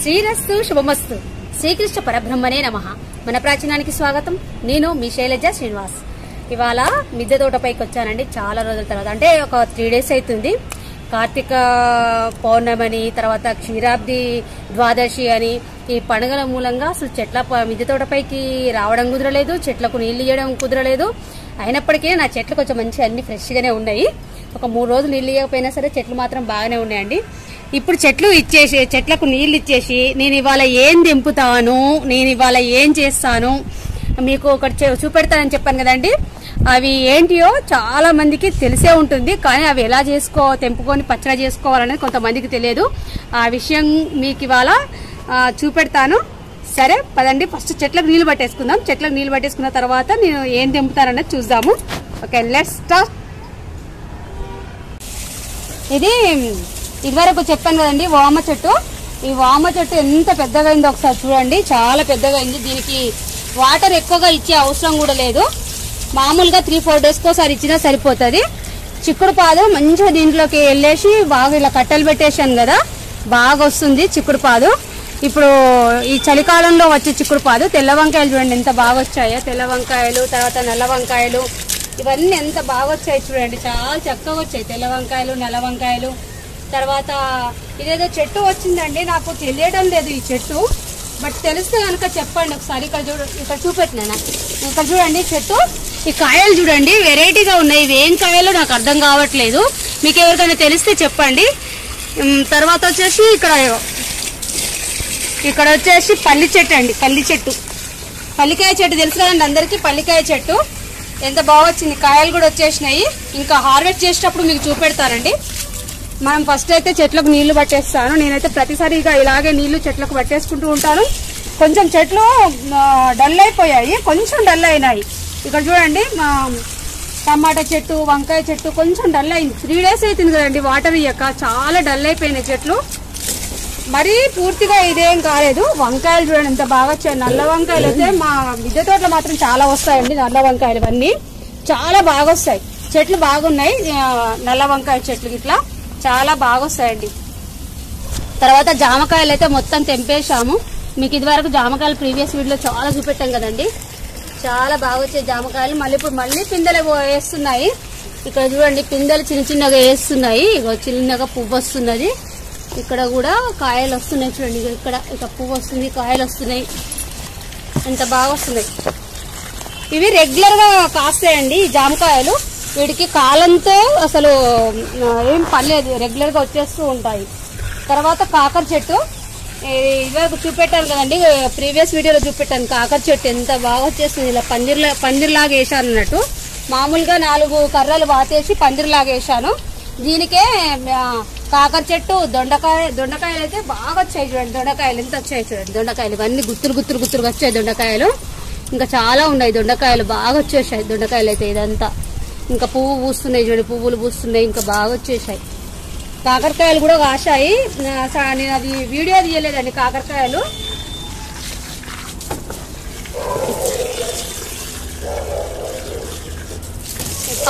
శ్రీరస్తు శుభమస్తు. శ్రీకృష్ణ పరబ్రహ్మనే నమ. మన ప్రాచీనానికి స్వాగతం. నేను మీ శైలజ శ్రీనివాస్. ఇవాళ మిద్దె తోటపైకి వచ్చానండి. చాలా రోజుల తర్వాత. అంటే ఒక త్రీ డేస్ అవుతుంది కార్తీక పౌర్ణమని తర్వాత క్షీరాబ్ది ద్వాదశి అని ఈ పండుగల మూలంగా అసలు చెట్ల ప- మిద్దె తోటపైకి రావడం కుదరలేదు. చెట్లకు నీళ్ళు ఇవ్వడం కుదరలేదు. అయినప్పటికీ నా చెట్లు కొంచెం మంచి అన్ని ఫ్రెష్గానే ఉన్నాయి. ఒక మూడు రోజులు నీళ్ళు ఇవ్వకపోయినా సరే చెట్లు మాత్రం బాగానే ఉన్నాయండి. ఇప్పుడు చెట్లు ఇచ్చేసి చెట్లకు నీళ్ళు ఇచ్చేసి నేను ఇవాళ ఏం దింపుతాను నేను ఇవాళ ఏం చేస్తాను మీకు ఒకటి చూపెడతానని చెప్పాను కదండి. అవి ఏంటియో చాలా మందికి తెలిసే ఉంటుంది కానీ అవి ఎలా చేసుకో తెంపుకొని పచ్చడి చేసుకోవాలనేది కొంతమందికి తెలియదు. ఆ విషయం మీకు ఇవాళ చూపెడతాను. సరే పదండి. ఫస్ట్ చెట్లకు నీళ్ళు పట్టేసుకుందాం. చెట్లకు నీళ్ళు పట్టేసుకున్న తర్వాత నేను ఏం తెంపుతానన్నది చూద్దాము. ఓకే లెట్స్ స్టార్ట్ ఇది ఇదివరకు చెప్పాను కదండి వామ చెట్టు. ఈ వామ చెట్టు ఎంత పెద్దగా అయిందో ఒకసారి చూడండి. చాలా పెద్దగా అయింది దీనికి వాటర్ ఎక్కువగా ఇచ్చే అవసరం కూడా లేదు. మామూలుగా త్రీ ఫోర్ డేస్కి ఒకసారి ఇచ్చినా సరిపోతుంది. చిక్కుడు పాదు మంచిగా దీంట్లోకి వెళ్ళేసి బాగా ఇలా కట్టెలు పెట్టేశాను కదా బాగా వస్తుంది చిక్కుడు పాదు. ఇప్పుడు ఈ చలికాలంలో వచ్చే చిక్కుడు పాదు తెల్ల వంకాయలు చూడండి ఎంత బాగా వచ్చాయో. తెల్ల వంకాయలు తర్వాత నల్ల వంకాయలు. ఇవన్నీ ఎంత బాగా వచ్చాయి చూడండి. చాలా చక్కగా వచ్చాయి. తెల్ల వంకాయలు నల్ల వంకాయలు. తర్వాత ఇదేదో చెట్టు వచ్చిందండి. నాకు తెలియడం లేదు ఈ చెట్టు. బట్ తెలిస్తే కనుక చెప్పండి ఒకసారి. ఇక్కడ చూడ ఇక్కడ చూపెట్టినా ఇక్కడ చూడండి చెట్టు. ఈ కాయలు చూడండి వెరైటీగా ఉన్నాయి. ఇవి ఏం కాయలో నాకు అర్థం కావట్లేదు. మీకు ఎవరికైనా తెలిస్తే చెప్పండి. తర్వాత వచ్చేసి ఇక్కడ ఇక్కడ వచ్చేసి పల్లి చెట్టు అండి పల్లి చెట్టు. పల్లికాయ చెట్టు తెలుసు కదండి అందరికీ? పల్లికాయ చెట్టు. ఎంత బాగా వచ్చింది? కాయలు కూడా వచ్చేసినాయి. ఇంకా హార్వెస్ట్ చేసేటప్పుడు మీకు చూపెడతానండి మనం ఫస్ట్ అయితే చెట్లకు నీళ్ళు పట్టేస్తాను. నేనైతే ప్రతిసారి ఇక ఇలాగే నీళ్ళు చెట్లకు పట్టేసుకుంటూ ఉంటాను. కొంచెం చెట్లు డల్ అయిపోయాయి. కొంచెం డల్ అయినాయి. ఇక్కడ చూడండి మా టమాటా చెట్టు వంకాయ చెట్టు కొంచెం డల్ అయింది. త్రీ డేస్ అవుతుంది కదండి వాటర్ ఇయ్యక. చాలా డల్ అయిపోయినాయి చెట్లు. మరీ పూర్తిగా ఇదేం కాలేదు. వంకాయలు చూడండి ఎంత బాగా వచ్చాయి. నల్ల వంకాయలు అయితే మా మిద్దె తోటలో మాత్రం చాలా వస్తాయండి నల్ల వంకాయలు ఇవన్నీ. చాలా బాగా వస్తాయి. చెట్లు బాగున్నాయి. నల్ల వంకాయ చెట్లు ఇట్లా చాలా బాగా వస్తాయండి. తర్వాత జామకాయలు అయితే మొత్తం తెంపేశాము. మీకు ఇదివరకు జామకాయలు ప్రీవియస్ వీడియోలో చాలా చూపెట్టాం కదండి. చాలా బాగా వచ్చాయి జామకాయలు. మళ్ళీ ఇప్పుడు మళ్ళీ పిందెలు వేస్తున్నాయి. ఇక్కడ చూడండి పిందెలు చిన్న చిన్నగా వేస్తున్నాయి. ఇగో చిన్నగా పువ్వు వస్తున్నది. ఇక్కడ కూడా కాయలు వస్తున్నాయి చూడండి. ఇక్కడ ఇక పువ్వు వస్తుంది కాయలు వస్తున్నాయి. ఎంత బాగా వస్తున్నాయి. ఇవి రెగ్యులర్గా కాస్తాయండి జామకాయలు వీటికి కాలంతో అసలు ఏం పర్లేదు రెగ్యులర్గా వచ్చేస్తూ ఉంటాయి. తర్వాత కాకర చెట్టు. ఇవే చూపెట్టాను కదండి. ప్రీవియస్ వీడియోలో చూపెట్టాను. కాకర చెట్టు ఎంత బాగా వచ్చేస్తుంది. ఇలా పందిర్లా పందిర్లాగా వేసాను అన్నట్టు. మామూలుగా నాలుగు కర్రలు వాతేసి పందిర్లాగా వేసాను దీనికే కాకర చెట్టు దొండకాయ దొండకాయలు అయితే బాగా వచ్చాయి చూడండి. దొండకాయలు ఎంత వచ్చాయి చూడండి. దొండకాయలు ఇవన్నీ గుత్తులు గుత్తులు గుత్తులు వచ్చాయి దొండకాయలు. ఇంకా చాలా ఉన్నాయి దొండకాయలు బాగా వచ్చేసాయి దొండకాయలు అయితే ఇదంతా. ఇంకా పువ్వు పూస్తున్నాయి చూడండి పువ్వులు పూస్తున్నాయి ఇంకా బాగా వచ్చేసాయి. కాకరకాయలు కూడా కాశాయి. స- నేను అది వీడియో తీయలేదండి కాకరకాయలు.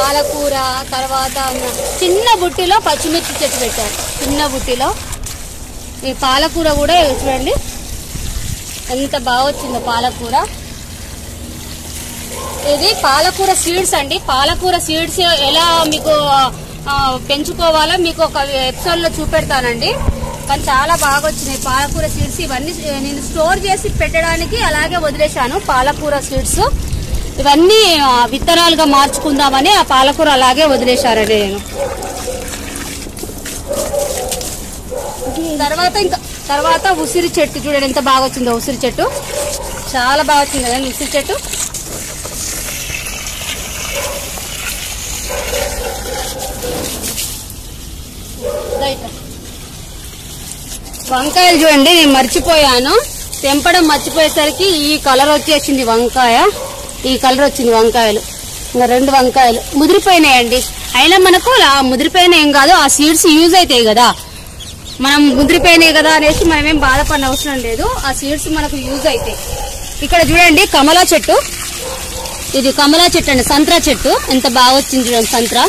పాలకూర తర్వాత చిన్న బుట్టిలో పచ్చిమిర్చి చెట్టు పెట్టారు. చిన్న బుట్టిలో. ఈ పాలకూర కూడా చూడండి. ఎంత బాగా వచ్చిందో పాలకూర. ఇది పాలకూర సీడ్స్ అండి. పాలకూర సీడ్స్ ఎలా మీకు పెంచుకోవాలో మీకు ఒక ఎపిసోడ్లో చూపెడతానండి. కానీ చాలా బాగా వచ్చినాయి పాలకూర సీడ్స్. ఇవన్నీ నేను స్టోర్ చేసి పెట్టడానికి అలాగే వదిలేశాను పాలకూర సీడ్స్. ఇవన్నీ విత్తనాలుగా మార్చుకుందామని ఆ పాలకూర అలాగే వదిలేశారండి నేను. తర్వాత ఇంకా తర్వాత ఉసిరి చెట్టు చూడండి ఎంత బాగా వచ్చిందో ఉసిరి చెట్టు. చాలా బాగా వచ్చింది కదండి ఉసిరి చెట్టు. వంకాయలు చూడండి నేను మర్చిపోయాను. తెంపడం మర్చిపోయేసరికి ఈ కలర్ వచ్చేసింది వంకాయ. ఈ కలర్ వచ్చింది వంకాయలు. ఇంకా రెండు వంకాయలు. ముదిరిపోయినాయండి. అయినా మనకు ఆ ముదిరిపోయిన ఏం కాదు ఆ సీడ్స్ యూజ్ అవుతాయి కదా. మనం ముదిరిపోయినాయి కదా అనేసి మనం ఏం బాధపడిన అవసరం లేదు. ఆ సీడ్స్ మనకు యూజ్ అవుతాయి. ఇక్కడ చూడండి కమలా చెట్టు. ఇది కమలా చెట్టు అండి సంత్రా చెట్టు. ఎంత బాగా వచ్చింది చూడండి సంత్రా.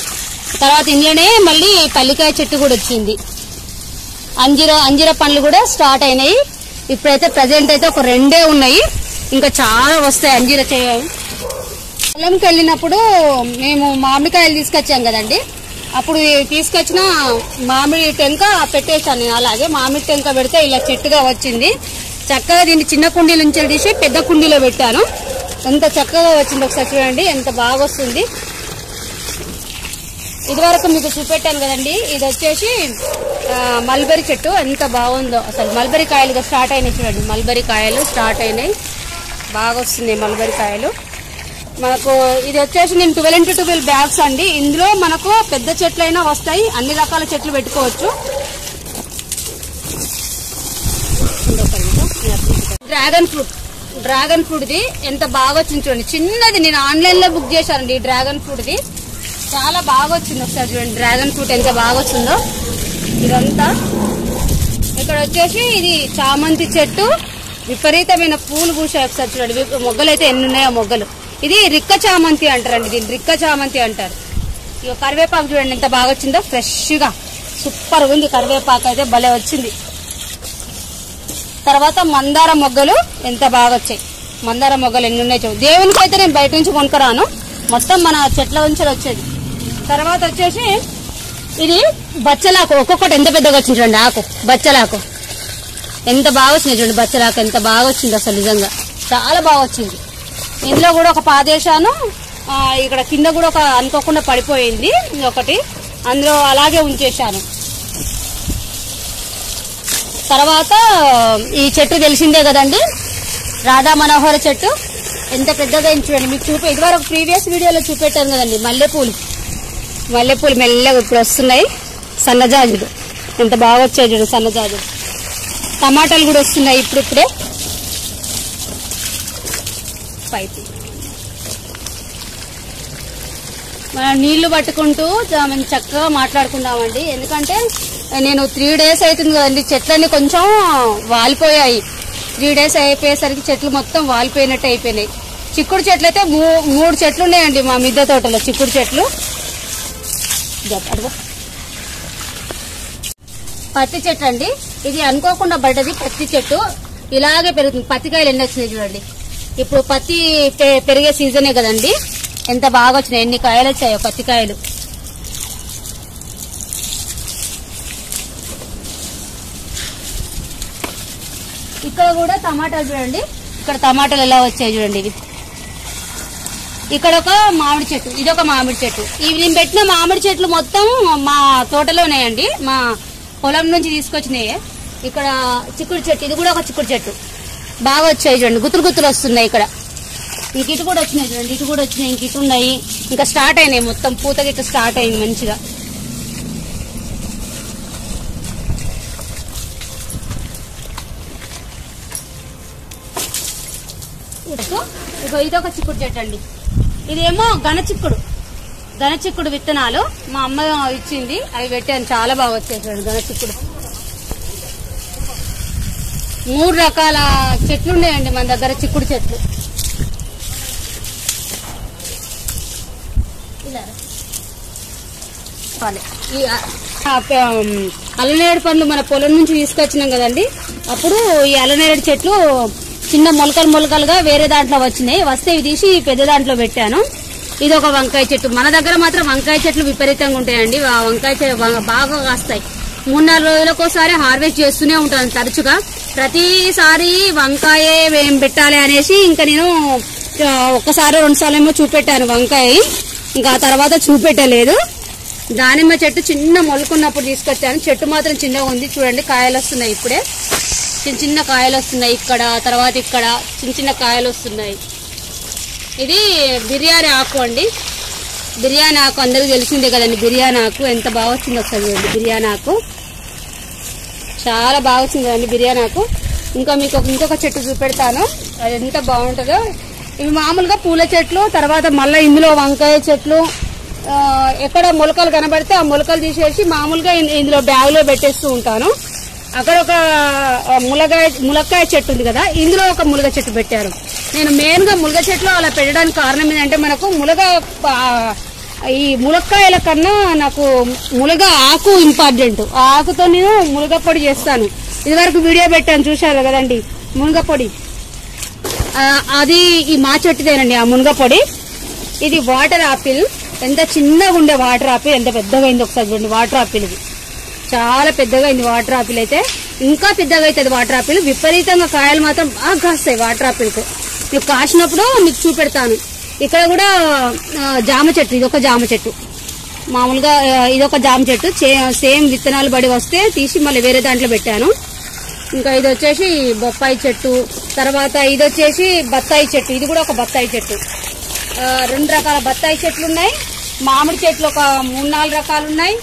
తర్వాత ఇందులోనే మళ్ళీ పల్లికాయ చెట్టు కూడా వచ్చింది. అంజీర అంజీర పండ్లు కూడా స్టార్ట్ అయినాయి. ఇప్పుడైతే ప్రజెంట్ అయితే ఒక రెండే ఉన్నాయి. ఇంకా చాలా వస్తాయి అంజీర చేయ. పొలంకి వెళ్ళినప్పుడు మేము మామిడికాయలు తీసుకొచ్చాం కదండి. అప్పుడు తీసుకొచ్చిన మామిడి టెంక పెట్టేశాను నేను అలాగే. మామిడి టెంక పెడితే ఇలా చెట్టుగా వచ్చింది. చక్కగా దీన్ని చిన్న కుండీల నుంచి తీసి పెద్ద కుండీలో పెట్టాను. ఎంత చక్కగా వచ్చింది ఒకసారి చూడండి. ఎంత బాగా వస్తుంది. ఇదివరకు మీకు చూపెట్టాను కదండి. ఇది వచ్చేసి మల్బరీ చెట్టు. ఎంత బాగుందో. అసలు మల్బరీ కాయలుగా స్టార్ట్ అయినాయి చూడండి. మల్బరీ కాయలు స్టార్ట్ అయినాయి. బాగా వస్తుంది మల్బరీ కాయలు మనకు ఇది వచ్చేసి నేను ట్వెల్వ్ ఇంటూ ట్వెల్వ్ బ్యాగ్స్ అండి. ఇందులో మనకు పెద్ద చెట్లు అయినా వస్తాయి. అన్ని రకాల చెట్లు పెట్టుకోవచ్చు. Dragon fruit. డ్రాగన్ ఫ్రూట్ది ఎంత బాగా వచ్చింది చూడండి. చిన్నది నేను ఆన్లైన్లో బుక్ చేశానండి ఈ డ్రాగన్ ఫ్రూట్ది. చాలా బాగా వచ్చింది ఒకసారి చూడండి. డ్రాగన్ ఫ్రూట్ ఎంత బాగా వచ్చిందో ఇదంతా. ఇక్కడ వచ్చేసి ఇది చామంతి చెట్టు. విపరీతమైన పూలు పూసాయి ఒకసారి చూడండి. మొగ్గలు అయితే ఎన్ని ఉన్నాయో మొగ్గలు. ఇది రిక్క చామంతి అంటారండి. దీన్ని రిక్క చామంతి అంటారు. ఇక కరివేపాకు చూడండి ఎంత బాగా వచ్చిందో. ఫ్రెష్గా. సూపర్ ఉంది. కరివేపాకు అయితే భలే వచ్చింది. తర్వాత మందార మొగ్గలు ఎంత బాగా వచ్చాయి. మందార మొగ్గలు ఎన్ని ఉన్నాయి చూడు దేవునికి అయితే నేను బయట నుంచి కొనుక్కరాను. మొత్తం మన చెట్ల నుంచి వచ్చేది. తర్వాత వచ్చేసి ఇది బచ్చలాకు. ఒక్కొక్కటి ఎంత పెద్దగా వచ్చింది చూడండి. ఆకు. బచ్చలాకు. ఎంత బాగా వచ్చింది చూడండి బచ్చలాకు ఎంత బాగా వచ్చింది అసలు నిజంగా. చాలా బాగా వచ్చింది. ఇందులో కూడా ఒక పాదేశాను ఇక్కడ కింద కూడా ఒక అనుకోకుండా పడిపోయింది ఒకటి. అందులో అలాగే ఉంచేశాను. తర్వాత ఈ చెట్టు తెలిసిందే కదండి? రాధా మనోహర చెట్టు. ఎంత పెద్దగా చూడండి. మీకు చూపే ఇదివరకు ప్రీవియస్ వీడియోలో చూపెట్టాను కదండి. మల్లెపూలు. మల్లెపూలు మెల్లగా ఇప్పుడు వస్తున్నాయి. సన్నజాజుడు ఎంత బాగా వచ్చాయి చూడు సన్నజాజుడు టమాటాలు కూడా వస్తున్నాయి ఇప్పుడిప్పుడే పైపు మనం నీళ్ళు పట్టుకుంటూ మనం చక్కగా మాట్లాడుకుందామండి. ఎందుకంటే నేను త్రీ డేస్ అవుతుంది కదండి. చెట్లన్నీ కొంచెం వాలిపోయాయి. త్రీ డేస్ అయిపోయేసరికి చెట్లు మొత్తం వాలిపోయినట్టు అయిపోయినాయి. చిక్కుడు చెట్లు అయితే మూ- మూడు చెట్లు ఉన్నాయండి మా మిద్దె తోటలో చిక్కుడు చెట్లు. పత్తి చెట్టు అండి ఇది అనుకోకుండా పడ్డది పత్తి చెట్టు. ఇలాగే పెరుగుతుంది. పత్తికాయలు ఎన్ని వచ్చినాయి చూడండి. ఇప్పుడు పత్తి పె- పెరిగే సీజనే కదండి. ఎంత బాగా వచ్చినాయి. ఎన్ని కాయలు వచ్చాయో పత్తికాయలు. ఇక్కడ కూడా టమాటాలు చూడండి. ఇక్కడ టమాటాలు ఎలా వచ్చాయి చూడండి. ఇవి. ఇక్కడ ఒక మామిడి చెట్టు. ఇది ఒక మామిడి చెట్టు. ఇవి నేను పెట్టిన మామిడి చెట్లు మొత్తం మా తోటలో ఉన్నాయండి మా పొలం నుంచి తీసుకొచ్చినాయి. ఇక్కడ చిక్కుడు చెట్టు ఇది కూడా ఒక చిక్కుడు చెట్టు. బాగా వచ్చాయి చూడండి గుత్తులు గుత్తులు వస్తున్నాయి ఇక్కడ. ఇంక ఇటు కూడా వచ్చినాయి చూడండి ఇటు కూడా వచ్చినాయి ఇంక ఇటు ఉన్నాయి. ఇంకా స్టార్ట్ అయినాయి మొత్తం పూత గిట్ట స్టార్ట్ అయింది మంచిగా. ఇదిగో ఇది ఒక చిక్కుడు చెట్టు అండి. ఇదేమో ఘన చిక్కుడు. ధనచిక్కుడు విత్తనాలు మా అమ్మ ఇచ్చింది. అవి పెట్టాను. చాలా బాగా వచ్చేసాడు ధనచిక్కుడు. మూడు రకాల చెట్లు ఉన్నాయండి మన దగ్గర చిక్కుడు చెట్లు. ఇలా పండ్లు మన పొలం నుంచి తీసుకొచ్చినాం కదండి. అప్పుడు ఈ అల్లనేరేడు చెట్లు చిన్న మొలకలు మొలకలుగా వేరే దాంట్లో వచ్చినాయి. వస్తే ఇవి తీసి పెద్ద దాంట్లో పెట్టాను. ఇది ఒక వంకాయ చెట్టు. మన దగ్గర మాత్రం వంకాయ చెట్లు విపరీతంగా ఉంటాయండి. వంకాయ చెట్లు బాగా కాస్తాయి. మూడు నాలుగు రోజులకోసారి హార్వెస్ట్ చేస్తూనే ఉంటాను తరచుగా. ప్రతిసారి వంకాయ ఏం పెట్టాలి అనేసి ఇంకా నేను ఒక్కసారి రెండుసార్లు ఏమో చూపెట్టాను వంకాయ ఇంకా తర్వాత చూపెట్టలేదు. దానిమ్మ చెట్టు చిన్న మొలకున్నప్పుడు తీసుకొచ్చాను. చెట్టు మాత్రం చిన్నగా ఉంది. చూడండి కాయలు వస్తున్నాయి ఇప్పుడే. చిన్న చిన్న కాయలు వస్తున్నాయి ఇక్కడ తర్వాత ఇక్కడ. చిన్న చిన్న కాయలు వస్తున్నాయి. ఇది బిర్యానీ ఆకు అండి. బిర్యానీ ఆకు అందరికీ తెలిసిందే కదండి బిర్యానీ ఆకు. ఎంత బాగా వచ్చిందో ఒకసారి చూడండి బిర్యానీ ఆకు. చాలా బాగా వచ్చింది కదండి బిర్యానీ ఆకు. ఇంకా మీకు ఇంకొక చెట్టు చూపెడతాను. అది ఎంత బాగుంటుందో. ఇవి మామూలుగా పూల చెట్లు తర్వాత మళ్ళీ ఇందులో వంకాయ చెట్లు ఎక్కడ మొలకలు కనబడితే ఆ మొలకలు తీసేసి మామూలుగా ఇందులో బ్యాగ్లో పెట్టేస్తూ ఉంటాను. అక్కడ ఒక ములగాయ ములక్కాయ చెట్టు ఉంది కదా ఇందులో ఒక ములగ చెట్టు పెట్టారు. నేను మెయిన్గా ములగ చెట్లు అలా పెట్టడానికి కారణం ఏంటంటే మనకు ములగ ఈ ములక్కాయల కన్నా నాకు ములగ ఆకు ఇంపార్టెంట్ ఆ ఆకుతో నేను ములగ పొడి చేస్తాను. ఇదివరకు వీడియో పెట్టాను చూశారు కదండి? మునగ పొడి. అది ఈ మా చెట్టుదేనండి ఆ మునగ పొడి. ఇది వాటర్ ఆపిల్. ఎంత చిన్నగా ఉండే వాటర్ ఆపిల్ ఎంత పెద్దగా అయింది ఒకసారి చూడండి వాటర్ ఆపిల్ ఇది చాలా పెద్దగా అయింది వాటర్ ఆపిల్ అయితే. ఇంకా పెద్దగా అవుతుంది వాటర్ ఆపిల్. విపరీతంగా కాయలు మాత్రం బాగా కాస్తాయి వాటర్ ఆపిల్కు. మీకు కాసినప్పుడు మీకు చూపెడతాను. ఇక్కడ కూడా జామ చెట్టు ఇది ఒక జామ చెట్టు. మామూలుగా ఇదొక జామ చెట్టు. సేమ్ విత్తనాలు పడి వస్తే తీసి మళ్ళీ వేరే దాంట్లో పెట్టాను. ఇంకా ఇది వచ్చేసి బొప్పాయి చెట్టు. తర్వాత ఇది వచ్చేసి బత్తాయి చెట్టు. ఇది కూడా ఒక బత్తాయి చెట్టు. రెండు రకాల బత్తాయి చెట్లు ఉన్నాయి మామిడి చెట్లు ఒక మూడు నాలుగు రకాలు ఉన్నాయి.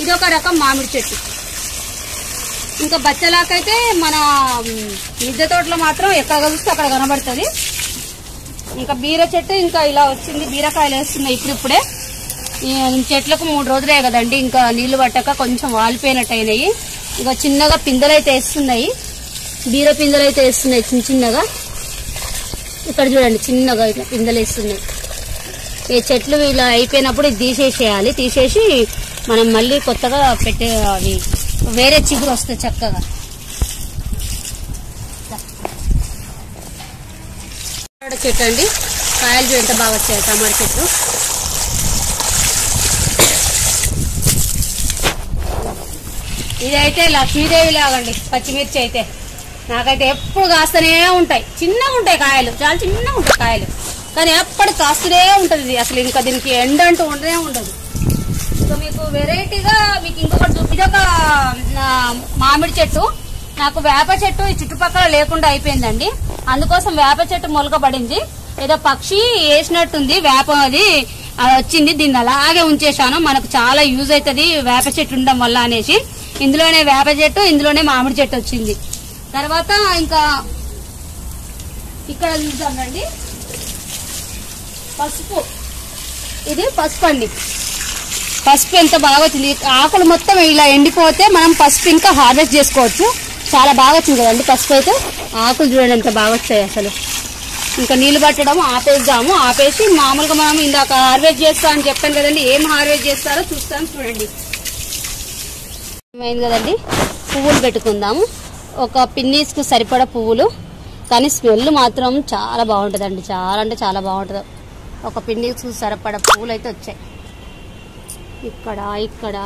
ఇది ఒక రకం మామిడి చెట్టు. ఇంకా బచ్చలాకైతే మన మిద్దె తోటలో మాత్రం ఎక్కడ చూస్తే అక్కడ కనబడుతుంది. ఇంకా బీర చెట్టు ఇంకా ఇలా వచ్చింది బీరకాయలు వేస్తున్నాయి ఇప్పుడిప్పుడే. చెట్లకు మూడు రోజులే కదండి ఇంకా నీళ్ళు పట్టక కొంచెం వాలిపోయినట్టు అయినాయి. ఇంకా చిన్నగా పిందెలు అయితే వేస్తున్నాయి. బీర పిందెలు అయితే వేస్తున్నాయి చిన్న చిన్నగా. ఇక్కడ చూడండి చిన్నగా ఇట్లా పిందెలు వేస్తున్నాయి. ఈ చెట్లు ఇలా అయిపోయినప్పుడు తీసేసేయాలి. తీసేసి మనం మళ్ళీ కొత్తగా పెట్టే అవి. వేరే చిగురు వస్తాయి చక్కగా. టమాటా చెట్టు అండి. కాయలు ఎంత బాగా వచ్చాయి టమాటా చెట్లు. ఇదైతే లక్ష్మీదేవి లాగండి పచ్చిమిర్చి అయితే. నాకైతే ఎప్పుడు కాస్తూనే ఉంటాయి. చిన్నగా ఉంటాయి కాయలు. చాలా చిన్నగా ఉంటాయి కాయలు. కానీ ఎప్పుడు కాస్తూనే ఉంటుంది ఇది. అసలు ఇంకా దీనికి ఎండ అంటూ ఉండనే ఉండదు. వెరైటీగా మీకు ఇంకొకటి ఇది ఒక మామిడి చెట్టు. నాకు వేప చెట్టు ఈ చుట్టుపక్కల లేకుండా అయిపోయిందండి. అందుకోసం వేప చెట్టు మొలకబడింది. ఏదో పక్షి వేసినట్టుంది వేప అది వచ్చింది దీన్ని అలాగే ఉంచేశాను. మనకు చాలా యూజ్ అవుతుంది వేప చెట్టు ఉండడం వల్ల అనేసి. ఇందులోనే వేప చెట్టు ఇందులోనే మామిడి చెట్టు వచ్చింది. తర్వాత ఇంకా ఇక్కడ చూసానండి పసుపు. ఇది పసుపు అండి పసుపు ఎంత బాగా వచ్చింది ఆకులు మొత్తం ఇలా ఎండిపోతే మనం పసుపు ఇంకా హార్వెస్ట్ చేసుకోవచ్చు. చాలా బాగా వచ్చింది కదండి పసుపు అయితే. ఆకులు చూడండి ఎంత బాగా వచ్చాయి అసలు. ఇంకా నీళ్ళు పట్టడం ఆపేద్దాము. ఆపేసి మామూలుగా మనం ఇందాక హార్వెస్ట్ చేస్తా అని చెప్పాను కదండి. ఏం హార్వెస్ట్ చేస్తారో చూస్తాం చూడండి. ఏమైంది కదండి? పువ్వులు పెట్టుకుందాము. ఒక పిన్నీస్కు సరిపడా పువ్వులు. కానీ స్మెల్ మాత్రం చాలా బాగుంటుందండి. చాలా అంటే చాలా బాగుంటుంది. ఒక పిన్నీస్కు సరిపడా పువ్వులు అయితే వచ్చాయి. ఇక్కడ ఇక్కడ.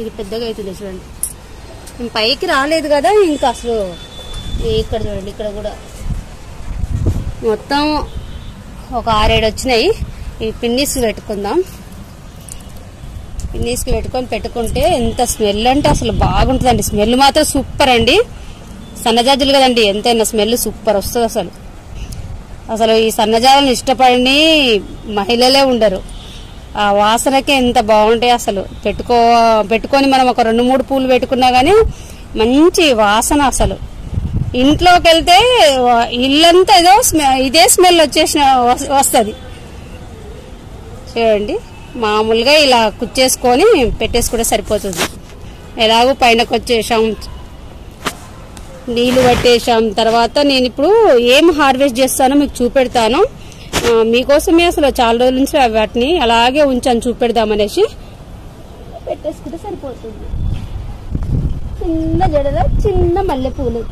ఇది పెద్దగా అవుతుంది చూడండి. మేము పైకి రాలేదు కదా ఇంకా అసలు ఇక్కడ చూడండి ఇక్కడ కూడా. మొత్తం ఒక ఆరేడు వచ్చినాయి. ఈ పిన్నీస్ పెట్టుకుందాం. పిన్నీస్కి పెట్టుకొని పెట్టుకుంటే ఎంత స్మెల్ అంటే అసలు బాగుంటుందండి. స్మెల్ మాత్రం సూపర్ అండి. సన్నజాజులు కదండి ఎంతైనా స్మెల్ సూపర్ వస్తుంది అసలు. అసలు ఈ సన్నజాజులను ఇష్టపడని మహిళలే ఉండరు. ఆ వాసనకే ఎంత బాగుంటాయి అసలు. పెట్టుకో పెట్టుకొని మనం ఒక రెండు మూడు పూలు పెట్టుకున్నా గానీ మంచి వాసన అసలు. ఇంట్లోకి వెళ్తే ఇల్లంతా ఏదో స్మె- ఇదే స్మెల్ వచ్చేసిన వస్తుంది. చూడండి మామూలుగా ఇలా కుచ్చేసుకొని పెట్టేసుకుంటే సరిపోతుంది. ఎలాగో పైనకు వచ్చేసాం నీళ్ళు పట్టేసాం తర్వాత నేను ఇప్పుడు ఏం హార్వెస్ట్ చేస్తానో మీకు చూపెడతాను. మీకోసమే అసలు చాలా రోజుల నుంచి వాటిని అలాగే ఉంచాను చూపెడదామనేసి. పెట్టేసుకుంటే సరిపోతుంది. చిన్న జడలో చిన్న మల్లెపూలు.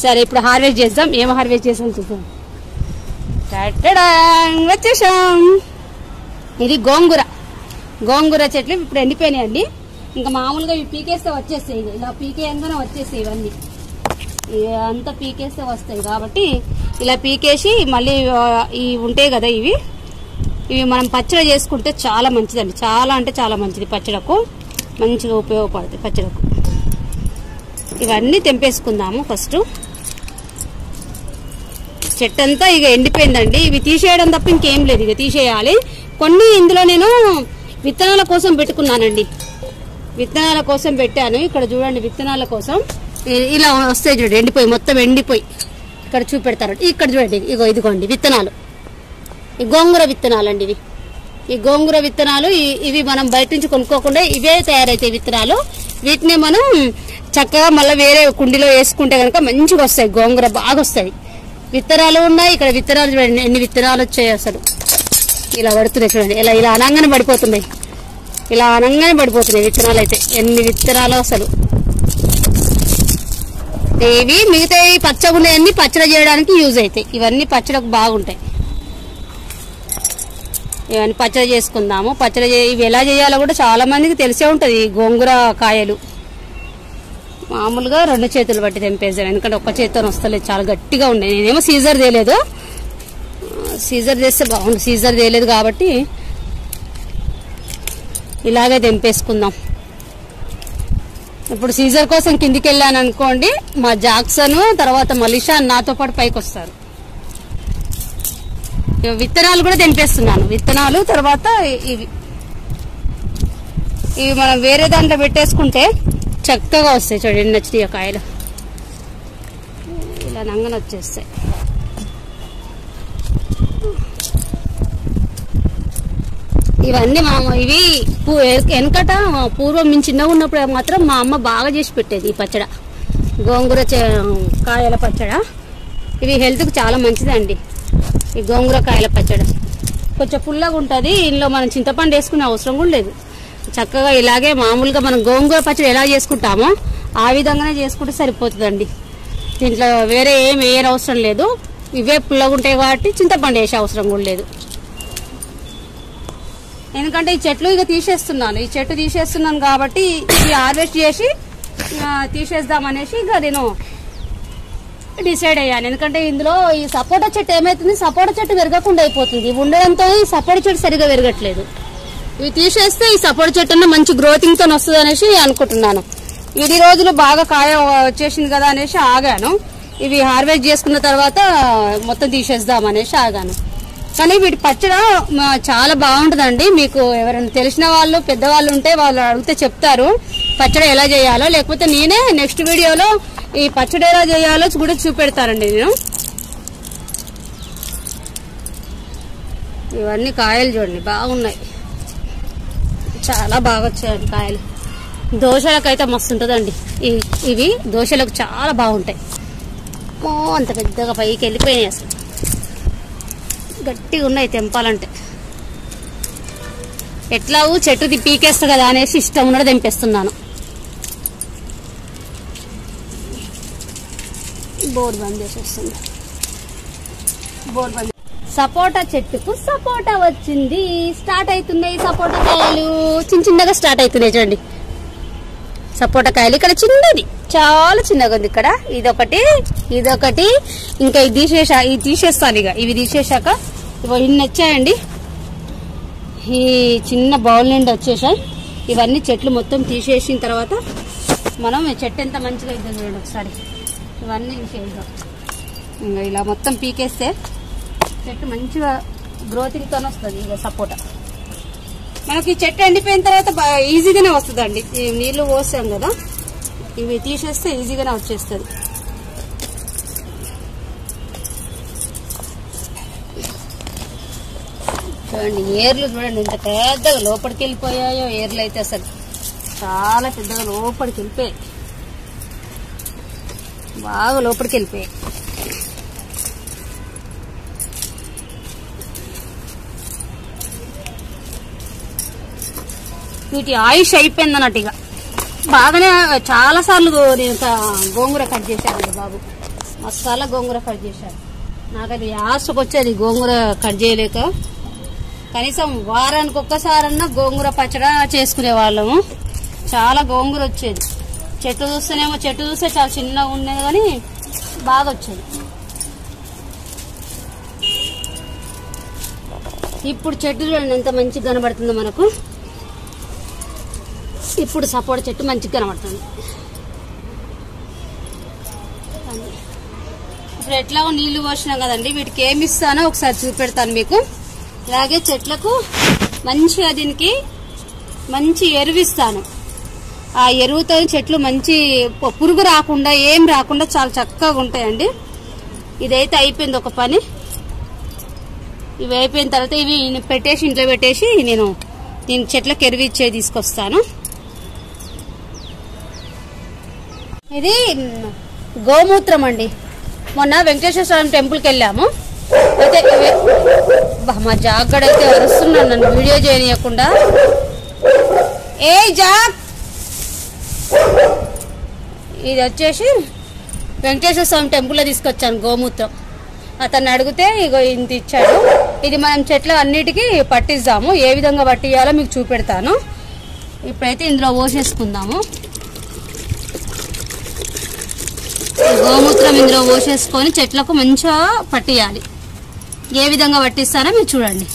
సరే ఇప్పుడు హార్వెస్ట్ చేద్దాం. ఏం హార్వెస్ట్ చేసాం చూద్దాం! వచ్చేసాం. ఇది గోంగూర. గోంగూర చెట్లు ఇప్పుడు ఎండిపోయినాయండి. ఇంకా మామూలుగా ఇవి పీకేస్తే వచ్చేస్తాయి. ఇలా పీకేయంగానే వచ్చేస్తాయి ఇవన్నీ. ఇవి అంతా పీకేస్తే వస్తాయి కాబట్టి ఇలా పీకేసి మళ్ళీ ఇవి ఈ ఉంటాయి కదా ఇవి. ఇవి మనం పచ్చడి చేసుకుంటే చాలా మంచిదండి. చాలా అంటే చాలా మంచిది పచ్చడకు. మంచిగా ఉపయోగపడుతుంది పచ్చడకు. ఇవన్నీ తెంపేసుకుందాము ఫస్ట్. చెట్టు అంతా ఇక ఎండిపోయిందండి. ఇవి తీసేయడం తప్ప ఇంకేం లేదు. ఇక తీసేయాలి. కొన్ని ఇందులో నేను విత్తనాల కోసం పెట్టుకున్నానండి. విత్తనాల కోసం పెట్టాను. ఇక్కడ చూడండి విత్తనాల కోసం. ఇలా వస్తాయి చూడండి ఎండిపోయి మొత్తం ఎండిపోయి. ఇక్కడ చూపెడతారు. ఇక్కడ చూడండి ఇగో ఇదిగోండి విత్తనాలు. ఈ గోంగూర విత్తనాలు అండి ఇవి. ఈ గోంగూర విత్తనాలు ఇవి మనం బయట నుంచి కొనుక్కోకుండా ఇవే తయారైతాయి విత్తనాలు. వీటిని మనం చక్కగా మళ్ళీ వేరే కుండీలో వేసుకుంటే కనుక మంచిగా వస్తాయి. గోంగూర బాగా వస్తాయి. విత్తనాలు ఉన్నాయి. ఇక్కడ విత్తనాలు చూడండి ఎన్ని విత్తనాలు వచ్చాయి అసలు. ఇలా పడుతున్నాయి చూడండి. ఇలా ఇలా అనంగానే పడిపోతున్నాయి. ఇలా అనంగానే పడిపోతున్నాయి విత్తనాలు అయితే ఎన్ని విత్తనాలు అసలు. ఇవి మిగతా పచ్చగా ఉన్నాయన్నీ పచ్చడి చేయడానికి యూజ్ అవుతాయి. ఇవన్నీ పచ్చడికి బాగుంటాయి. ఇవన్నీ పచ్చడి చేసుకుందాము. పచ్చడి ఇవి ఎలా చేయాలో కూడా చాలా మందికి తెలిసే ఉంటుంది గోంగూర కాయలు. మామూలుగా రెండు చేతులు బట్టి తెంపేసాను ఎందుకంటే ఒక్క చేతితో వస్తలేదు చాలా గట్టిగా ఉన్నాయి. నేనేమో సీజర్ తేలేదు. సీజర్ చేస్తే బాగుంది సీజర్ తేలేదు కాబట్టి ఇలాగే తెంపేసుకుందాం. ఇప్పుడు సీజర్ కోసం కిందికి వెళ్ళాను అనుకోండి మా జాక్సన్ తర్వాత మలిషా నాతో పాటు పైకి వస్తారు. ఇక విత్తనాలు కూడా తెంపేస్తున్నాను. విత్తనాలు తర్వాత ఇవి ఇవి మనం వేరే దాంట్లో పెట్టేసుకుంటే చక్కగా వస్తాయి చూడండి నచ్చిన కాయలు. ఇలా నంగన వచ్చేస్తాయి ఇవన్నీ మా ఇవి వెనకట పూర్వం మేము చిన్నగా ఉన్నప్పుడు మాత్రం మా అమ్మ బాగా చేసి పెట్టేది ఈ పచ్చడ. గోంగూర చే- కాయల పచ్చడ. ఇవి హెల్త్కి చాలా మంచిదండి ఈ గోంగూర కాయల పచ్చడ. కొంచెం పుల్లగా ఉంటుంది ఇందులో మనం చింతపండు వేసుకునే అవసరం కూడా లేదు. చక్కగా ఇలాగే మామూలుగా మనం గోంగూర పచ్చడి ఎలా చేసుకుంటామో ఆ విధంగానే చేసుకుంటే సరిపోతుందండి. దీంట్లో వేరే ఏం వేయని అవసరం లేదు ఇవే పుల్లగా ఉంటాయి కాబట్టి చింతపండు వేసే అవసరం కూడా లేదు. ఎందుకంటే ఈ చెట్లు ఇక తీసేస్తున్నాను. ఈ చెట్టు తీసేస్తున్నాను కాబట్టి ఇది హార్వెస్ట్ చేసి తీసేద్దాం తీసేద్దామనేసి ఇక నేను డిసైడ్ అయ్యాను. ఎందుకంటే ఇందులో ఈ సపోటా చెట్టు ఏమవుతుంది సపోటా చెట్టు పెరగకుండా అయిపోతుంది. ఇవి ఉండడంతో ఈ సపోటా చెట్టు సరిగా పెరగట్లేదు ఇవి తీసేస్తే ఈ సపోటా చెట్టు మంచి గ్రోతింగ్తో వస్తుంది అనేసి అనుకుంటున్నాను. ఇది రోజులు బాగా కాయ వచ్చేసింది కదా అనేసి ఆగాను. ఇవి హార్వెస్ట్ చేసుకున్న తర్వాత మొత్తం తీసేద్దాం అనేసి ఆగాను. కానీ వీటి పచ్చడ చాలా బాగుంటుందండి. మీకు ఎవరైనా తెలిసిన వాళ్ళు పెద్దవాళ్ళు ఉంటే వాళ్ళు అడిగితే చెప్తారు. పచ్చడి ఎలా చేయాలో. లేకపోతే నేనే నెక్స్ట్ వీడియోలో ఈ పచ్చడి ఎలా చేయాలో కూడా చూపెడతానండి నేను. ఇవన్నీ కాయలు చూడండి బాగున్నాయి. చాలా బాగా వచ్చాయండి కాయలు. దోశలకైతే మస్తు ఉంటుందండి. ఇవి దోశలకు చాలా బాగుంటాయి. అంత పెద్దగా పైకి వెళ్ళిపోయినాయి అసలు. గట్టిగా ఉన్నాయి తెంపాలంటే. ఎట్లాగూ చెట్టు పీకేస్తా కదా అనేసి ఇష్టం ఉన్నది తెంపేస్తున్నాను. బోర్ బంద్ చేసేస్తుంది. బోర్ బంద్. సపోటా చెట్టుకు సపోటా వచ్చింది. స్టార్ట్ అవుతున్నాయి సపోటా కాయలు. చిన్న చిన్నగా స్టార్ట్ అవుతున్నాయి చూడండి. సపోటా కాయలు. ఇక్కడ చిన్నది. చాలా చిన్నగా ఉంది ఇక్కడ. ఇదొకటి ఇదొకటి. ఇంకా ఇది తీసేసా ఇది తీసేస్తాను ఇక. ఇవి తీసేసాక ఇవో ఇన్ని వచ్చాయండి ఈ చిన్న బౌల్ నుండి వచ్చేసాయి. ఇవన్నీ చెట్లు మొత్తం తీసేసిన తర్వాత మనం చెట్టు ఎంత మంచిగా అవుతుంది చూడండి ఒకసారి. ఇవన్నీ తీసేద్దాం. ఇంకా ఇలా మొత్తం పీకేస్తే చెట్టు మంచిగా గ్రోతింగ్తో వస్తుంది ఇక సపోటా. మనకి చెట్టు ఎండిపోయిన తర్వాత ఈజీగానే వస్తుందండి. నీళ్ళు పోసాం కదా. ఇవి తీసేస్తే ఈజీగానే వచ్చేస్తుంది. చూడండి ఏర్లు చూడండి ఇంత పెద్దగా లోపలికి వెళ్ళిపోయాయో ఏర్లు అయితే అసలు. చాలా పెద్దగా లోపలికి వెళ్ళిపోయాయి. బాగా లోపలికి వెళ్ళిపోయాయి. వీటి ఆయుష్ అయిపోయింది అన్నట్టు ఇక. బాగానే చాలా సార్లు నేను గోంగూర కట్ చేశానండి బాబు. మసాలా గోంగూర కట్ చేశాను. నాకు అది ఆశకు వచ్చేది గోంగూర కట్ చేయలేక. కనీసం వారానికి ఒక్కసారన్నా గోంగూర పచ్చడి చేసుకునే వాళ్ళము చాలా గోంగూర వచ్చేది. చెట్టు చూస్తేనేమో చెట్టు చూస్తే చాలా చిన్నగా ఉండేది కానీ బాగా వచ్చేది ఇప్పుడు చెట్టు చూడండి ఎంత మంచిగా కనబడుతుందో మనకు. ఇప్పుడు సపోటా చెట్టు మంచిగా కనబడుతుంది. ఇప్పుడు ఎట్లా నీళ్ళు పోసినాం కదండి వీటికి ఏమి ఇస్తానో ఒకసారి చూపెడతాను మీకు. అలాగే చెట్లకు మంచిగా దీనికి మంచి ఎరువు ఇస్తాను. ఆ ఎరువుతో చెట్లు మంచి పురుగు రాకుండా ఏం రాకుండా చాలా చక్కగా ఉంటాయండి. ఇదైతే అయిపోయింది ఒక పని. ఇవి అయిపోయిన తర్వాత ఇవి పెట్టేసి ఇంట్లో పెట్టేసి నేను నేను చెట్లకు ఎరువు ఇచ్చే తీసుకొస్తాను. ఇది గోమూత్రం అండి. మొన్న వెంకటేశ్వర స్వామి టెంపుల్కి వెళ్ళాము. అయితే బా, మా జాగ్రత్త అయితే అరుస్తున్నాను నన్ను వీడియో చేయనీయకుండా. ఏ జాక్ ఇది వచ్చేసి వెంకటేశ్వర స్వామి టెంపుల్లో తీసుకొచ్చాను గోమూత్రం. అతన్ని అడిగితే ఇగో ఇంత ఇచ్చాడు. ఇది మనం చెట్ల అన్నిటికీ పట్టిస్తాము ఏ విధంగా పట్టియాలో మీకు చూపెడతాను. ఇప్పుడైతే ఇందులో పోసేసుకుందాము ఈ గోమూత్రం ఇందులో పోసేసుకొని చెట్లకు మంచిగా పట్టియాలి. ఏ విధంగా పట్టిస్తారో మీరు చూడండి.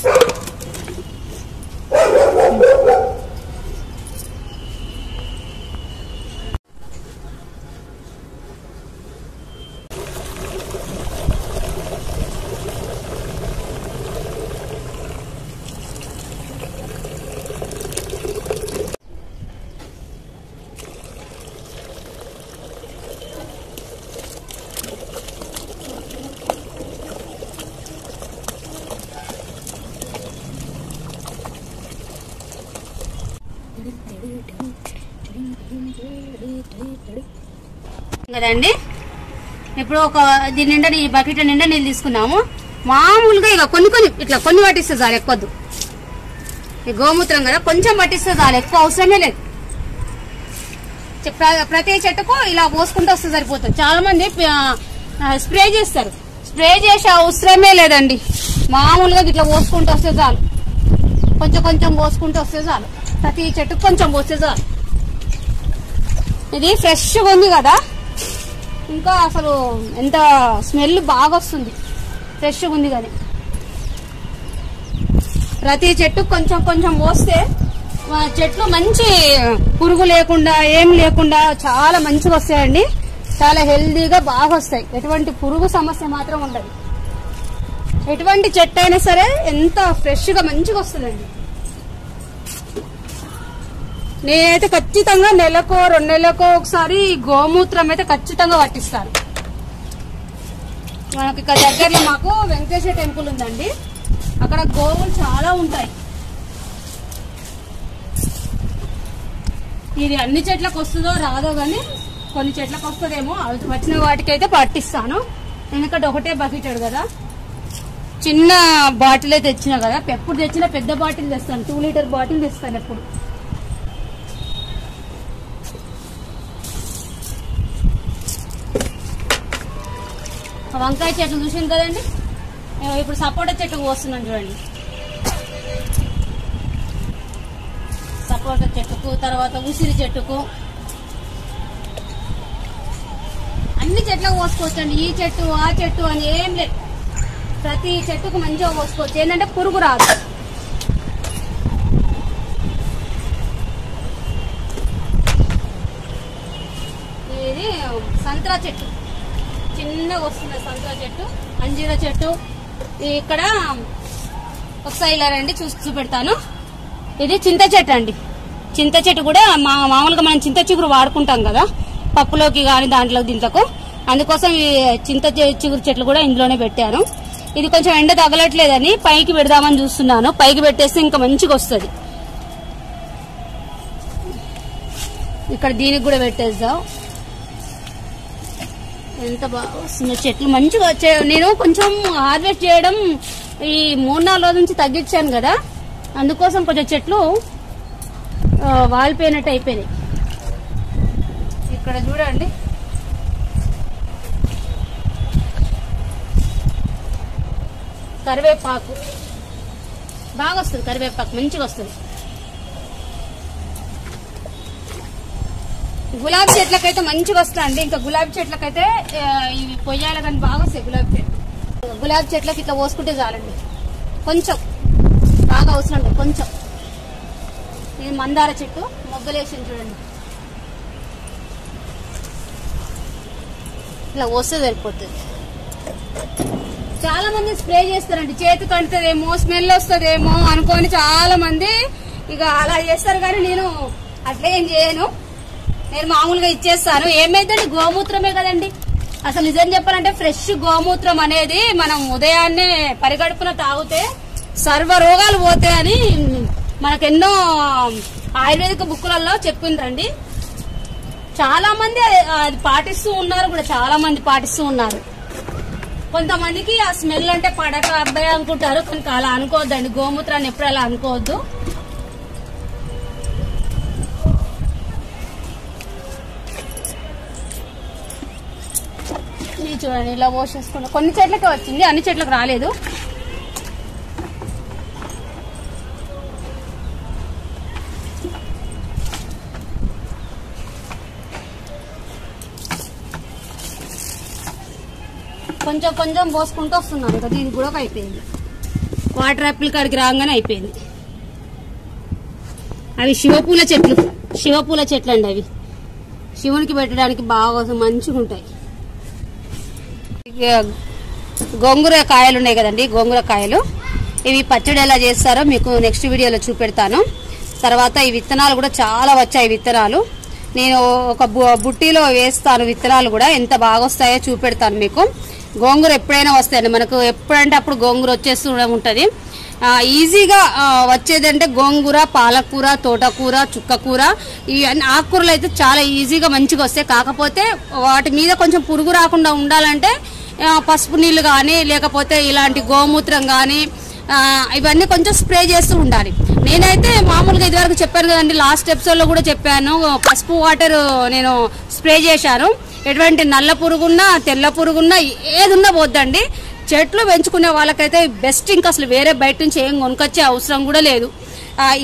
కదండి? ఇప్పుడు ఒక దీని నిండా ఈ బకెట్ నిండా నీళ్ళు తీసుకున్నాము. మామూలుగా ఇక కొన్ని కొన్ని ఇట్లా కొన్ని పట్టిస్తే చాలు ఎక్కువద్దు. ఈ గోమూత్రం కదా కొంచెం పట్టిస్తే చాలు ఎక్కువ అవసరమే లేదు. ప్రతి చెట్టుకు ఇలా పోసుకుంటూ వస్తే సరిపోతుంది. చాలా మంది స్ప్రే చేస్తారు. స్ప్రే చేసే అవసరమే లేదండి. మామూలుగా ఇట్లా పోసుకుంటూ వస్తే చాలు. కొంచెం కొంచెం పోసుకుంటూ వస్తే చాలు. ప్రతి చెట్టుకు కొంచెం పోస్తే చాలు. ఇది ఫ్రెష్గా ఉంది కదా? ఇంకా అసలు ఎంత స్మెల్ బాగా వస్తుంది ఫ్రెష్గా ఉంది కానీ. ప్రతి చెట్టు కొంచెం కొంచెం పోస్తే చెట్లు మంచి పురుగు లేకుండా ఏం లేకుండా చాలా మంచిగా వస్తాయండి. చాలా హెల్దీగా బాగా వస్తాయి ఎటువంటి పురుగు సమస్య మాత్రం ఉండదు. ఎటువంటి చెట్టు అయినా సరే ఎంత ఫ్రెష్గా మంచిగా వస్తుందండి. నేనైతే ఖచ్చితంగా నెలకో రెండు నెలలకో ఒకసారి గోమూత్రం అయితే ఖచ్చితంగా పట్టిస్తాను మనకి ఇక్కడ దగ్గరలో మాకు వెంకటేశ్వర టెంపుల్ ఉందండి. అక్కడ గోవులు చాలా ఉంటాయి. ఇది అన్ని చెట్లకు వస్తుందో రాదో కానీ కొన్ని చెట్లకు వస్తుందేమో అవి వచ్చిన వాటికైతే పట్టిస్తాను. ఎందుకంటే ఒకటే బకెటాడు కదా. చిన్న బాటిలే తెచ్చిన కదా. ఎప్పుడు తెచ్చినా పెద్ద బాటిల్ తెస్తాను. టూ లీటర్ బాటిల్ తెస్తాను ఎప్పుడు. వంకాయ చెట్లు చూసింది కదండి? నేను ఇప్పుడు సపోటా చెట్టుకు పోస్తున్నాను చూడండి. సపోటా చెట్టుకు తర్వాత ఉసిరి చెట్టుకు. అన్ని చెట్లకు పోసుకోవచ్చండి. ఈ చెట్టు ఆ చెట్టు అని ఏం లేదు. ప్రతి చెట్టుకు మంచిగా పోసుకోవచ్చు. ఏంటంటే పురుగు రాదు. ఇది సంత్రా చెట్టు. చిన్నగా వస్తుంది సంత్రా చెట్టు అంజీర చెట్టు. ఇక్కడ ఒకసారి ఇలా రండి చూసి చూపెడతాను. ఇది చింత చెట్టు అండి. చింత చెట్టు కూడా మా మామూలుగా మనం చింత చిగురు వాడుకుంటాం కదా పప్పులోకి కానీ దాంట్లో దీంట్లకు. అందుకోసం ఈ చింత చె- చిగురు చెట్లు కూడా ఇందులోనే పెట్టాను. ఇది కొంచెం ఎండ తగలట్లేదని పైకి పెడదామని చూస్తున్నాను. పైకి పెట్టేస్తే ఇంకా మంచిగా వస్తుంది. ఇక్కడ దీనికి కూడా పెట్టేద్దాం. ఎంత బాగా వస్తుందో? చెట్లు మంచిగా వచ్చే నేను కొంచెం హార్వెస్ట్ చేయడం ఈ మూడు నాలుగు రోజుల నుంచి తగ్గించాను కదా. అందుకోసం కొంచెం చెట్లు వాలిపోయినట్టు అయిపోయినాయి. ఇక్కడ చూడండి. కరివేపాకు. బాగా వస్తుంది కరివేపాకు మంచిగా వస్తుంది. గులాబీ చెట్లకైతే మంచిగా వస్తాయండి. ఇంకా గులాబీ చెట్లకైతే ఇవి పొయ్యాల కానీ బాగా వస్తాయి గులాబీ చెట్లు. గులాబీ చెట్లకి ఇట్లా పోసుకుంటే చాలండి. కొంచెం బాగా అవసరం లేదు కొంచెం. ఇది మందార చెట్టు మొగ్గలేసింది చూడండి. ఇట్లా వస్తే సరిపోతుంది. చాలా మంది స్ప్రే చేస్తారండి. చేతి అంటదేమో స్మెల్ వస్తుందేమో అనుకొని చాలా మంది ఇక అలా చేస్తారు కానీ నేను అట్లా ఏం చేయను. నేను మామూలుగా ఇచ్చేస్తాను. ఏమైందండి గోమూత్రమే కదండి. అసలు నిజం చెప్పాలంటే ఫ్రెష్ గోమూత్రం అనేది మనం ఉదయాన్నే పరిగడుపున తాగితే సర్వ రోగాలు పోతాయని మనకెన్నో ఆయుర్వేదిక బుక్కులలో చెప్పిండ్రండి. చాలా మంది అది పాటిస్తూ ఉన్నారు కూడా చాలా మంది పాటిస్తూ ఉన్నారు. కొంతమందికి ఆ స్మెల్ అంటే పడక అబ్బాయి అనుకుంటారు కానీ అలా అనుకోవద్దండి. గోమూత్రాన్ని ఎప్పుడు అలా అనుకోవద్దు. ఇది చూడండి ఇలా పోసేసుకున్నాం కొన్ని చెట్లకే వచ్చింది అన్ని చెట్లకు రాలేదు. కొంచెం కొంచెం పోసుకుంటూ వస్తున్నాను ఇంకా దీనికి కూడా అయిపోయింది. వాటర్ యాపిల్ కాడికి రాగానే అయిపోయింది. అవి శివపూల చెట్లు శివపూల చెట్లు అండి అవి. శివునికి పెట్టడానికి బాగా మంచిగా ఉంటాయి గోంగూర కాయలు ఉన్నాయి కదండి గోంగూర కాయలు. ఇవి పచ్చడి ఎలా చేస్తారో మీకు నెక్స్ట్ వీడియోలో చూపెడతాను. తర్వాత ఈ విత్తనాలు కూడా చాలా వచ్చాయి విత్తనాలు. నేను ఒక బుట్టిలో వేస్తాను విత్తనాలు కూడా ఎంత బాగా వస్తాయో చూపెడతాను మీకు. గోంగూర ఎప్పుడైనా వస్తాయండి మనకు ఎప్పుడంటే అప్పుడు గోంగూర వచ్చేస్తూ ఉంటుంది. ఈజీగా వచ్చేదంటే గోంగూర పాలకూర తోటకూర చుక్కకూర ఈ ఆకుకూరలు అయితే చాలా ఈజీగా మంచిగా వస్తాయి. కాకపోతే వాటి మీద కొంచెం పురుగు రాకుండా ఉండాలంటే పసుపు నీళ్ళు కానీ లేకపోతే ఇలాంటి గోమూత్రం కానీ ఇవన్నీ కొంచెం స్ప్రే చేస్తూ ఉండాలి. నేనైతే మామూలుగా ఇదివరకు చెప్పాను కదండి లాస్ట్ ఎపిసోడ్లో కూడా చెప్పాను పసుపు వాటర్ నేను స్ప్రే చేశాను. ఎటువంటి నల్ల పురుగున్నా తెల్ల పురుగున్నా ఏదున్నా పోద్దండి. చెట్లు పెంచుకునే వాళ్ళకైతే బెస్ట్ ఇంకా అసలు వేరే బయట నుంచి ఏం కొనుకొచ్చే అవసరం కూడా లేదు.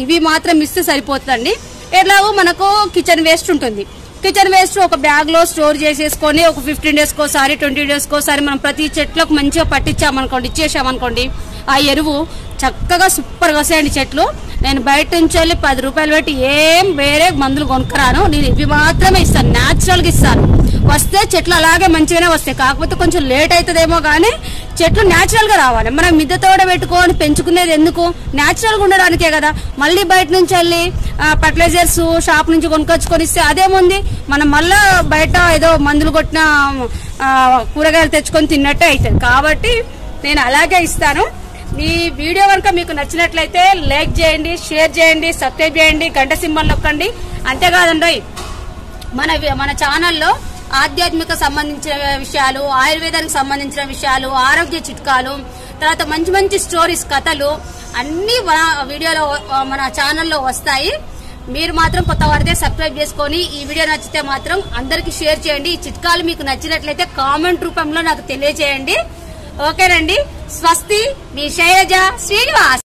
ఇవి మాత్రం ఇస్తే సరిపోతుందండి. ఎట్లాగో మనకు కిచెన్ వేస్ట్ ఉంటుంది. కిచెన్ వేస్ట్ ఒక బ్యాగ్లో స్టోర్ చేసేసుకొని ఒక ఫిఫ్టీన్ డేస్ కోసారి ట్వంటీ డేస్ కోసారి మనం ప్రతి చెట్లకు మంచిగా పట్టించామనుకోండి ఇచ్చేసామనుకోండి ఆ ఎరువు చక్కగా సూపర్గా వస్తాయండి చెట్లు. నేను బయట నుంచి వెళ్ళి పది రూపాయలు పెట్టి ఏం వేరే మందులు కొనుక్కరాను. నేను ఇవి మాత్రమే ఇస్తాను. న్యాచురల్గా ఇస్తాను. వస్తే చెట్లు అలాగే మంచిగానే వస్తాయి. కాకపోతే కొంచెం లేట్ అవుతుందేమో కానీ చెట్లు న్యాచురల్గా రావాలి. మనం మిద్దె తోడ పెట్టుకొని పెంచుకునేది ఎందుకు? న్యాచురల్గా ఉండడానికే కదా. మళ్ళీ బయట నుంచి వెళ్ళి ఫర్టిలైజర్స్ షాప్ నుంచి కొనుక్కొచ్చుకొని ఇస్తే అదేముంది? మనం మళ్ళా బయట ఏదో మందులు కొట్టిన కూరగాయలు తెచ్చుకొని తిన్నట్టే అవుతుంది కాబట్టి నేను అలాగే ఇస్తాను. ఈ వీడియో కనుక మీకు నచ్చినట్లయితే లైక్ చేయండి షేర్ చేయండి సబ్స్క్రైబ్ చేయండి గంట సింబల్ నొక్కండి. అంతేకాదండి మన మన ఛానల్లో ఆధ్యాత్మిక సంబంధించిన విషయాలు ఆయుర్వేదానికి సంబంధించిన విషయాలు ఆరోగ్య చిట్కాలు తర్వాత మంచి మంచి స్టోరీస్ కథలు అన్ని మన వీడియోలో మన ఛానల్లో వస్తాయి. మీరు మాత్రం కొత్త వారితే సబ్స్క్రైబ్ చేసుకొని ఈ వీడియో నచ్చితే మాత్రం అందరికి షేర్ చేయండి. ఈ చిట్కాలు మీకు నచ్చినట్లయితే కామెంట్ రూపంలో నాకు తెలియజేయండి. ఓకేనండి స్వస్తి మీ శైలజ శ్రీనివాస్.